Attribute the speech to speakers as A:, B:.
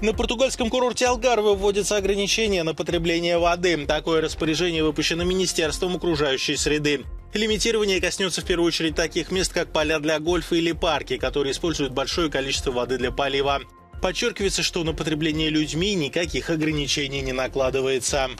A: На португальском курорте Алгарве вводятся ограничения на потребление воды. Такое распоряжение выпущено Министерством окружающей среды. Лимитирование коснется в первую очередь таких мест, как поля для гольфа или парки, которые используют большое количество воды для полива. Подчеркивается, что на потребление людьми никаких ограничений не накладывается.